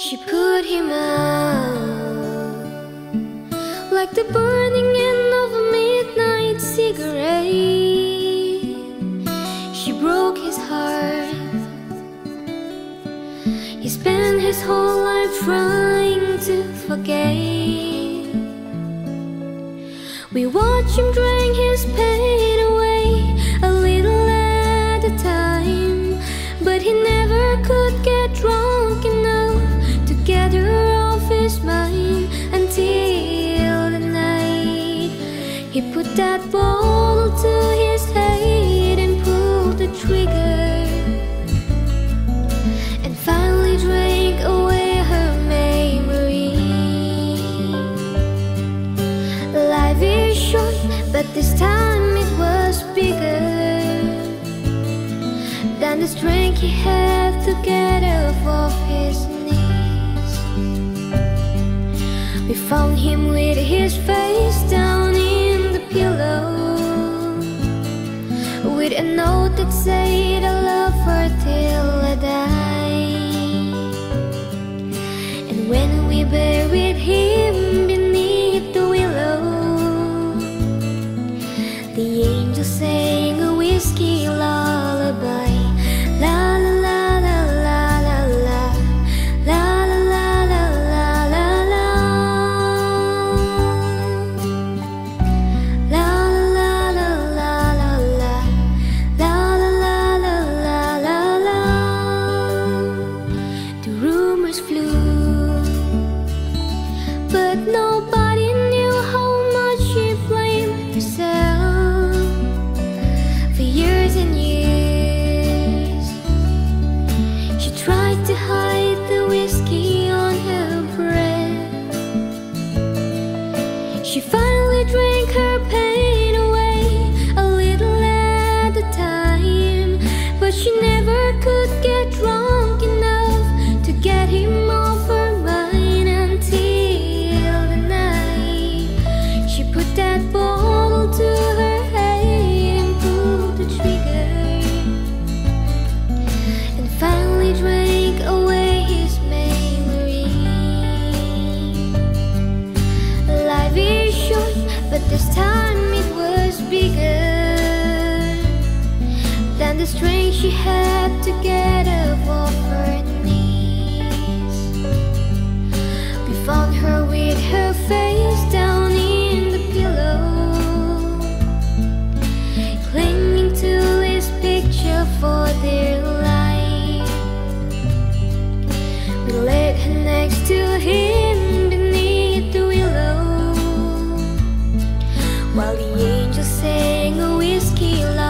She put him out like the burning end of a midnight cigarette. She broke his heart. He spent his whole life trying to forget. We watch him drink his this time it was bigger than the strength he had to get off his knees. We found him with his face down in the pillow, with a note that said, I love her till I die. And when we buried angel sang a whiskey lullaby. La la la la la la la. La la la la la la la. La la la la la la. La la la la la la la. The rumors flew. But nobody to hide the whiskey on her breath. She finally drank her this time it was bigger than the strength she had to get up off her While the angels sang a whiskey love.